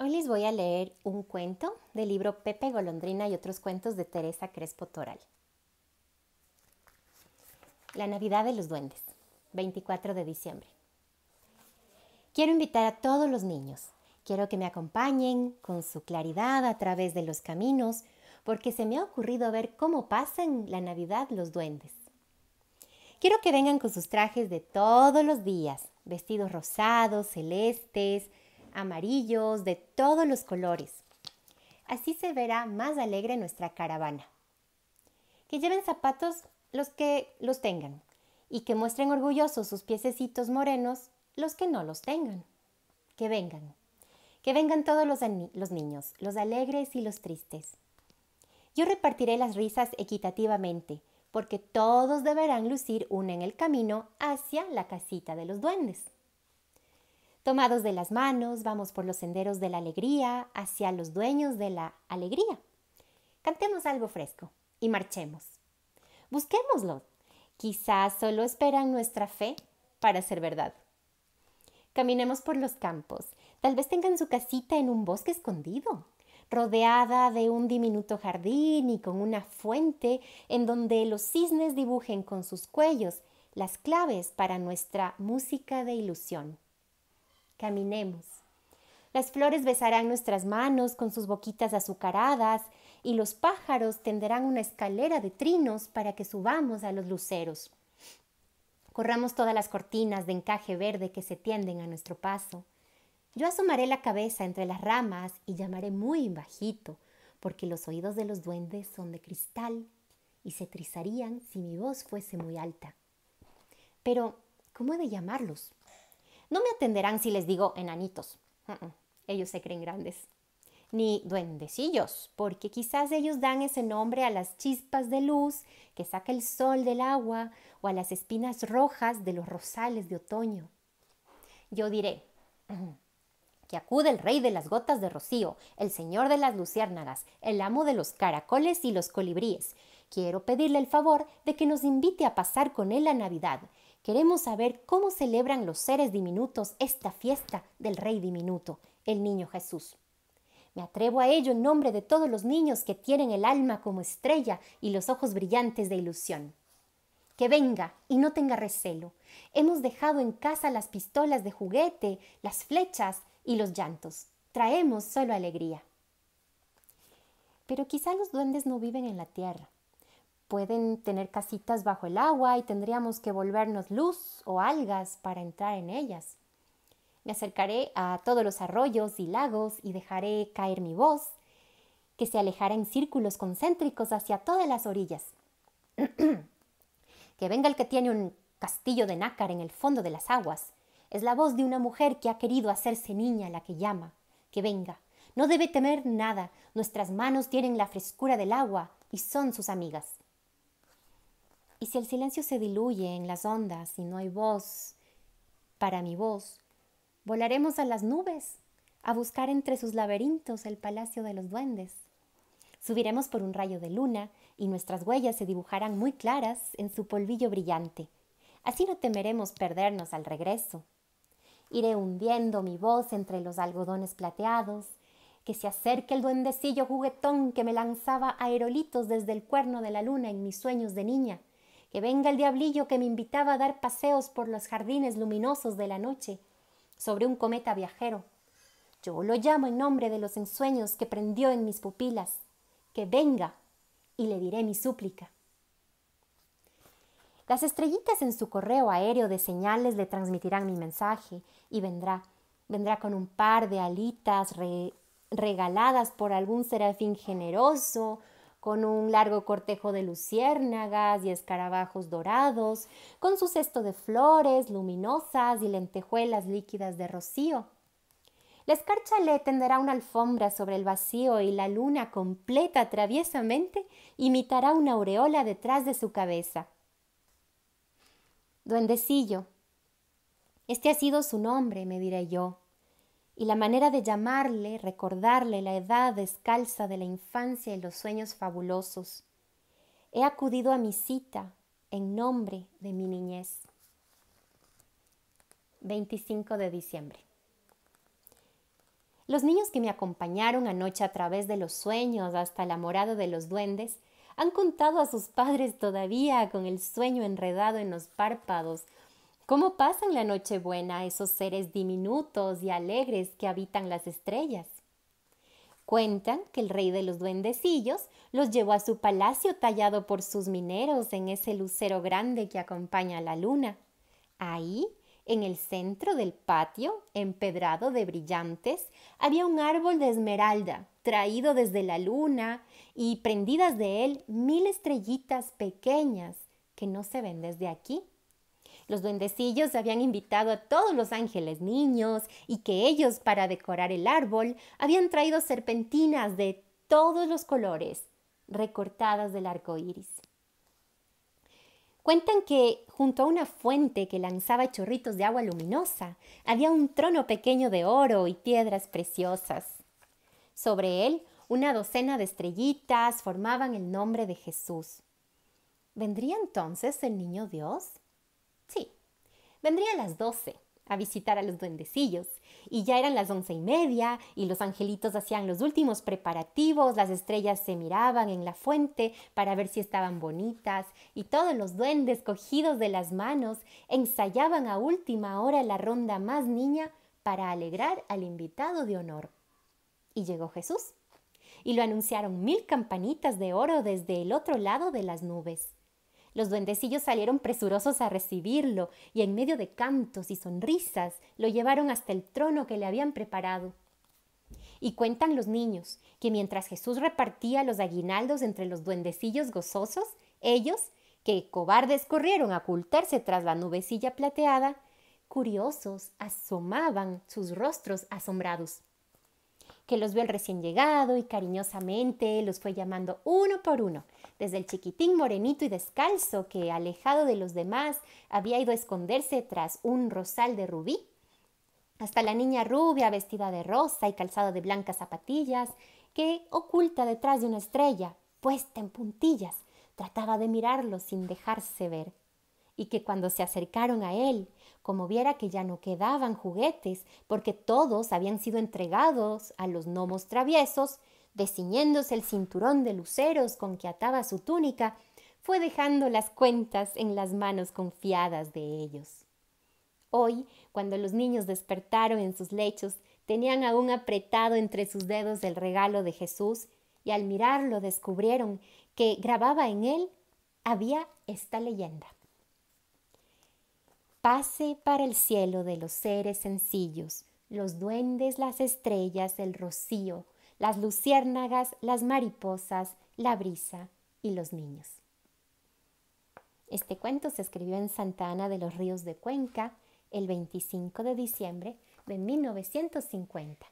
Hoy les voy a leer un cuento del libro Pepe Golondrina y otros cuentos de Teresa Crespo Toral. La Navidad de los Duendes, 24 de diciembre. Quiero invitar a todos los niños. Quiero que me acompañen con su claridad a través de los caminos, porque se me ha ocurrido ver cómo pasan la Navidad los duendes. Quiero que vengan con sus trajes de todos los días, vestidos rosados, celestes, amarillos, de todos los colores. Así se verá más alegre nuestra caravana. Que lleven zapatos los que los tengan y que muestren orgullosos sus piececitos morenos los que no los tengan. Que vengan. Que vengan todos los, los niños, los alegres y los tristes. Yo repartiré las risas equitativamente, porque todos deberán lucir una en el camino hacia la casita de los duendes. Tomados de las manos, vamos por los senderos de la alegría hacia los dueños de la alegría. Cantemos algo fresco y marchemos. Busquémoslo. Quizás solo esperan nuestra fe para ser verdad. Caminemos por los campos. Tal vez tengan su casita en un bosque escondido, rodeada de un diminuto jardín y con una fuente en donde los cisnes dibujen con sus cuellos las claves para nuestra música de ilusión. Caminemos. Las flores besarán nuestras manos con sus boquitas azucaradas y los pájaros tenderán una escalera de trinos para que subamos a los luceros. Corramos todas las cortinas de encaje verde que se tienden a nuestro paso. Yo asomaré la cabeza entre las ramas y llamaré muy bajito, porque los oídos de los duendes son de cristal y se trizarían si mi voz fuese muy alta. Pero, ¿cómo he de llamarlos? No me atenderán si les digo enanitos. Ellos se creen grandes. Ni duendecillos, porque quizás ellos dan ese nombre a las chispas de luz que saca el sol del agua o a las espinas rojas de los rosales de otoño. Yo diré que acude el rey de las gotas de rocío, el señor de las luciérnagas, el amo de los caracoles y los colibríes. Quiero pedirle el favor de que nos invite a pasar con él la Navidad Queremos saber cómo celebran los seres diminutos esta fiesta del Rey diminuto, el Niño Jesús. Me atrevo a ello en nombre de todos los niños que tienen el alma como estrella y los ojos brillantes de ilusión. Que venga y no tenga recelo. Hemos dejado en casa las pistolas de juguete, las flechas y los llantos. Traemos solo alegría. Pero quizá los duendes no viven en la tierra pueden tener casitas bajo el agua y tendríamos que volvernos luz o algas para entrar en ellas. Me acercaré a todos los arroyos y lagos y dejaré caer mi voz, que se alejará en círculos concéntricos hacia todas las orillas. que venga el que tiene un castillo de nácar en el fondo de las aguas. Es la voz de una mujer que ha querido hacerse niña la que llama. Que venga. No debe temer nada. Nuestras manos tienen la frescura del agua y son sus amigas. Y si el silencio se diluye en las ondas y no hay voz para mi voz, volaremos a las nubes a buscar entre sus laberintos el palacio de los duendes. Subiremos por un rayo de luna y nuestras huellas se dibujarán muy claras en su polvillo brillante. Así no temeremos perdernos al regreso. Iré hundiendo mi voz entre los algodones plateados, que se acerque el duendecillo juguetón que me lanzaba aerolitos desde el cuerno de la luna en mis sueños de niña que venga el diablillo que me invitaba a dar paseos por los jardines luminosos de la noche, sobre un cometa viajero. Yo lo llamo en nombre de los ensueños que prendió en mis pupilas, que venga y le diré mi súplica. Las estrellitas en su correo aéreo de señales le transmitirán mi mensaje y vendrá, vendrá con un par de alitas regaladas por algún serafín generoso con un largo cortejo de luciérnagas y escarabajos dorados, con su cesto de flores luminosas y lentejuelas líquidas de rocío. La escarcha le tenderá una alfombra sobre el vacío y la luna completa traviesamente imitará una aureola detrás de su cabeza. Duendecillo. Este ha sido su nombre, me diré yo, y la manera de llamarle, recordarle la edad descalza de la infancia y los sueños fabulosos. He acudido a mi cita en nombre de mi niñez. 25 de diciembre. Los niños que me acompañaron anoche a través de los sueños hasta la morada de los duendes han contado a sus padres todavía con el sueño enredado en los párpados cómo pasan la noche buena esos seres diminutos y alegres que habitan las estrellas. Cuentan que el rey de los duendecillos los llevó a su palacio tallado por sus mineros en ese lucero grande que acompaña a la luna. Ahí en el centro del patio, empedrado de brillantes, había un árbol de esmeralda, traído desde la luna, y prendidas de él mil estrellitas pequeñas que no se ven desde aquí. Los duendecillos habían invitado a todos los ángeles niños y que ellos, para decorar el árbol, habían traído serpentinas de todos los colores, recortadas del arco iris. Cuentan que junto a una fuente que lanzaba chorritos de agua luminosa había un trono pequeño de oro y piedras preciosas. Sobre él, una docena de estrellitas formaban el nombre de Jesús. ¿Vendría entonces el niño Dios? Sí, vendría a las doce, a visitar a los duendecillos. Y ya eran las once y media y los angelitos hacían los últimos preparativos, las estrellas se miraban en la fuente para ver si estaban bonitas y todos los duendes cogidos de las manos ensayaban a última hora la ronda más niña para alegrar al invitado de honor. Y llegó Jesús. Y lo anunciaron mil campanitas de oro desde el otro lado de las nubes. Los duendecillos salieron presurosos a recibirlo y en medio de cantos y sonrisas lo llevaron hasta el trono que le habían preparado. Y cuentan los niños que mientras Jesús repartía los aguinaldos entre los duendecillos gozosos, ellos, que cobardes corrieron a ocultarse tras la nubecilla plateada, curiosos asomaban sus rostros asombrados que los vio el recién llegado y cariñosamente los fue llamando uno por uno, desde el chiquitín morenito y descalzo que, alejado de los demás, había ido a esconderse tras un rosal de rubí, hasta la niña rubia vestida de rosa y calzado de blancas zapatillas, que, oculta detrás de una estrella, puesta en puntillas, trataba de mirarlo sin dejarse ver. Y que cuando se acercaron a él, como viera que ya no quedaban juguetes, porque todos habían sido entregados a los gnomos traviesos, desciñéndose el cinturón de luceros con que ataba su túnica, fue dejando las cuentas en las manos confiadas de ellos. Hoy, cuando los niños despertaron en sus lechos, tenían aún apretado entre sus dedos el regalo de Jesús, y al mirarlo descubrieron que grababa en él había esta leyenda. Pase para el cielo de los seres sencillos, los duendes, las estrellas, el rocío, las luciérnagas, las mariposas, la brisa y los niños. Este cuento se escribió en Santa Ana de los Ríos de Cuenca el 25 de diciembre de 1950.